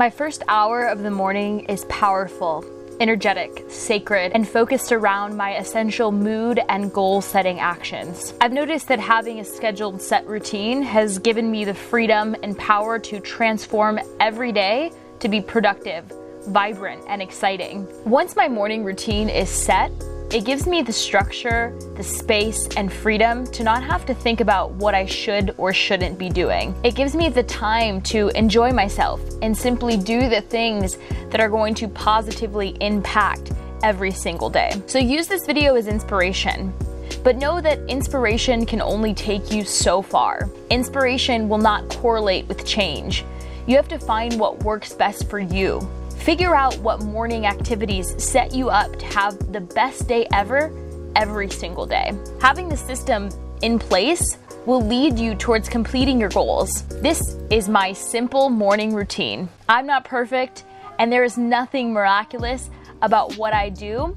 My first hour of the morning is powerful, energetic, sacred, and focused around my essential mood and goal setting actions. I've noticed that having a scheduled set routine has given me the freedom and power to transform every day to be productive, vibrant, and exciting. Once my morning routine is set, it gives me the structure, the space, and freedom to not have to think about what I should or shouldn't be doing. It gives me the time to enjoy myself and simply do the things that are going to positively impact every single day. So use this video as inspiration. But know that inspiration can only take you so far. Inspiration will not correlate with change. You have to find what works best for you. Figure out what morning activities set you up to have the best day ever every single day. Having the system in place will lead you towards completing your goals. This is my simple morning routine. I'm not perfect, and there is nothing miraculous about what I do,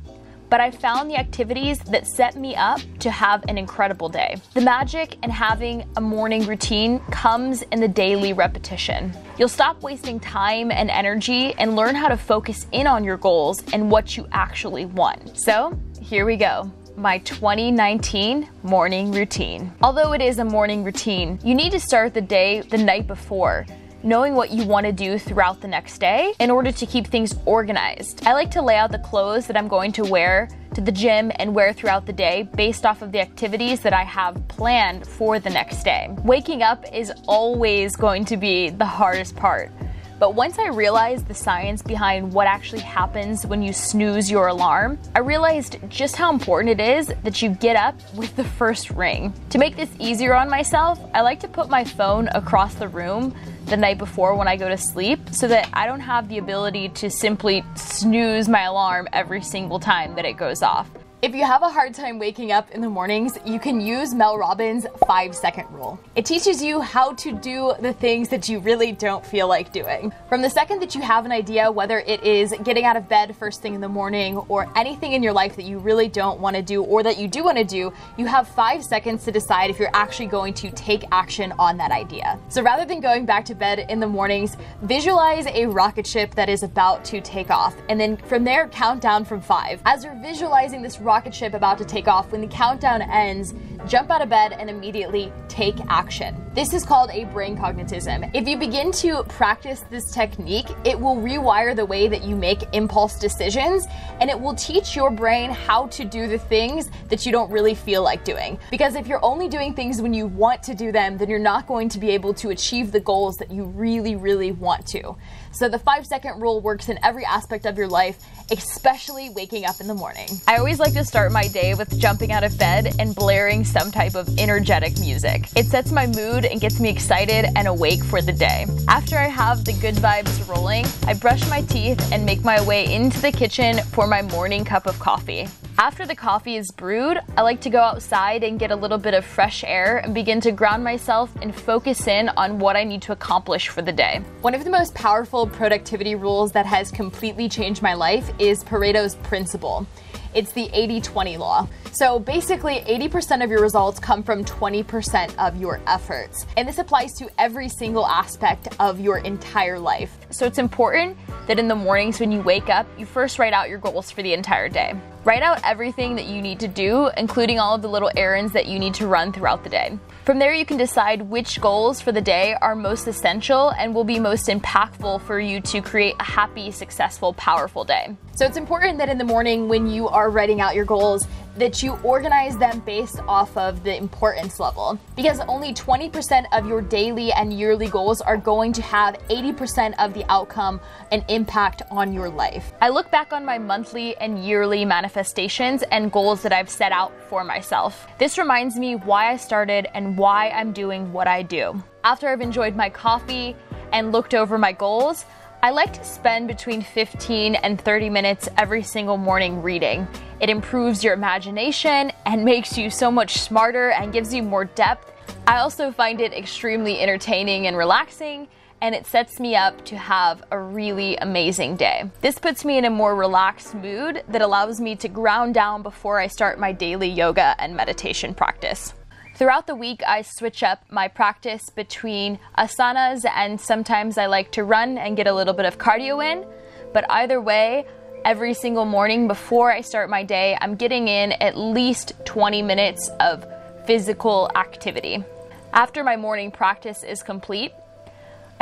but I found the activities that set me up to have an incredible day. The magic in having a morning routine comes in the daily repetition. You'll stop wasting time and energy and learn how to focus in on your goals and what you actually want. So, here we go my 2019 morning routine. Although it is a morning routine, you need to start the day the night before knowing what you want to do throughout the next day in order to keep things organized. I like to lay out the clothes that I'm going to wear to the gym and wear throughout the day based off of the activities that I have planned for the next day. Waking up is always going to be the hardest part. But once I realized the science behind what actually happens when you snooze your alarm, I realized just how important it is that you get up with the first ring. To make this easier on myself, I like to put my phone across the room the night before when I go to sleep so that I don't have the ability to simply snooze my alarm every single time that it goes off. If you have a hard time waking up in the mornings, you can use Mel Robbins' five second rule. It teaches you how to do the things that you really don't feel like doing. From the second that you have an idea, whether it is getting out of bed first thing in the morning or anything in your life that you really don't want to do or that you do want to do, you have five seconds to decide if you're actually going to take action on that idea. So rather than going back to bed in the mornings, visualize a rocket ship that is about to take off. And then from there, count down from five. As you're visualizing this rocket rocket ship about to take off, when the countdown ends, jump out of bed and immediately take action. This is called a brain cognitism. If you begin to practice this technique, it will rewire the way that you make impulse decisions and it will teach your brain how to do the things that you don't really feel like doing. Because if you're only doing things when you want to do them, then you're not going to be able to achieve the goals that you really, really want to. So the five second rule works in every aspect of your life, especially waking up in the morning. I always like to start my day with jumping out of bed and blaring some type of energetic music. It sets my mood and gets me excited and awake for the day. After I have the good vibes rolling, I brush my teeth and make my way into the kitchen for my morning cup of coffee. After the coffee is brewed, I like to go outside and get a little bit of fresh air and begin to ground myself and focus in on what I need to accomplish for the day. One of the most powerful productivity rules that has completely changed my life is Pareto's Principle. It's the 80 20 law. So basically, 80% of your results come from 20% of your efforts. And this applies to every single aspect of your entire life. So it's important that in the mornings when you wake up, you first write out your goals for the entire day. Write out everything that you need to do, including all of the little errands that you need to run throughout the day. From there, you can decide which goals for the day are most essential and will be most impactful for you to create a happy, successful, powerful day. So it's important that in the morning when you are writing out your goals, that you organize them based off of the importance level because only 20% of your daily and yearly goals are going to have 80% of the outcome and impact on your life. I look back on my monthly and yearly manifestations and goals that I've set out for myself. This reminds me why I started and why I'm doing what I do. After I've enjoyed my coffee and looked over my goals, I like to spend between 15 and 30 minutes every single morning reading. It improves your imagination and makes you so much smarter and gives you more depth. I also find it extremely entertaining and relaxing, and it sets me up to have a really amazing day. This puts me in a more relaxed mood that allows me to ground down before I start my daily yoga and meditation practice. Throughout the week, I switch up my practice between asanas and sometimes I like to run and get a little bit of cardio in. But either way, every single morning before I start my day, I'm getting in at least 20 minutes of physical activity. After my morning practice is complete,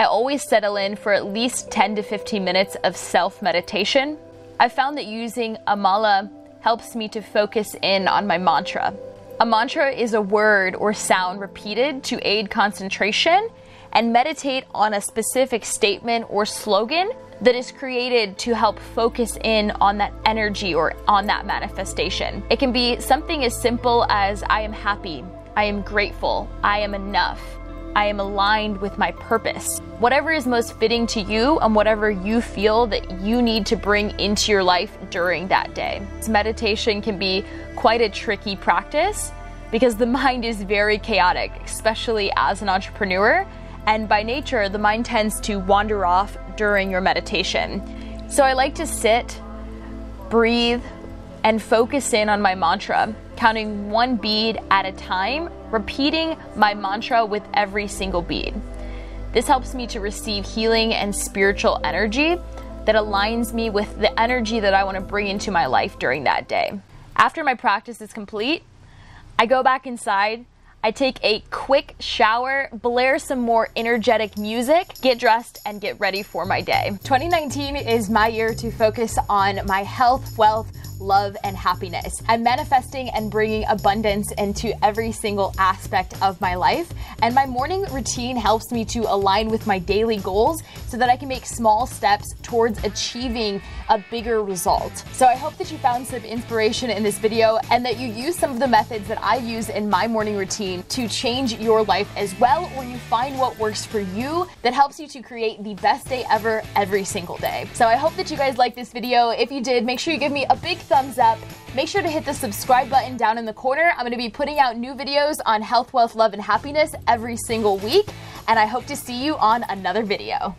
I always settle in for at least 10 to 15 minutes of self meditation. I found that using a mala helps me to focus in on my mantra. A mantra is a word or sound repeated to aid concentration and meditate on a specific statement or slogan that is created to help focus in on that energy or on that manifestation. It can be something as simple as I am happy, I am grateful, I am enough. I am aligned with my purpose. Whatever is most fitting to you and whatever you feel that you need to bring into your life during that day. Meditation can be quite a tricky practice because the mind is very chaotic, especially as an entrepreneur. And by nature, the mind tends to wander off during your meditation. So I like to sit, breathe, and focus in on my mantra, counting one bead at a time, repeating my mantra with every single bead. This helps me to receive healing and spiritual energy that aligns me with the energy that I want to bring into my life during that day. After my practice is complete, I go back inside I take a quick shower, blare some more energetic music, get dressed, and get ready for my day. 2019 is my year to focus on my health, wealth, love, and happiness. I'm manifesting and bringing abundance into every single aspect of my life. And my morning routine helps me to align with my daily goals so that I can make small steps towards achieving a bigger result. So I hope that you found some inspiration in this video and that you use some of the methods that I use in my morning routine to change your life as well, or you find what works for you that helps you to create the best day ever every single day. So I hope that you guys liked this video. If you did, make sure you give me a big thumbs up. Make sure to hit the subscribe button down in the corner. I'm going to be putting out new videos on health, wealth, love, and happiness every single week. And I hope to see you on another video.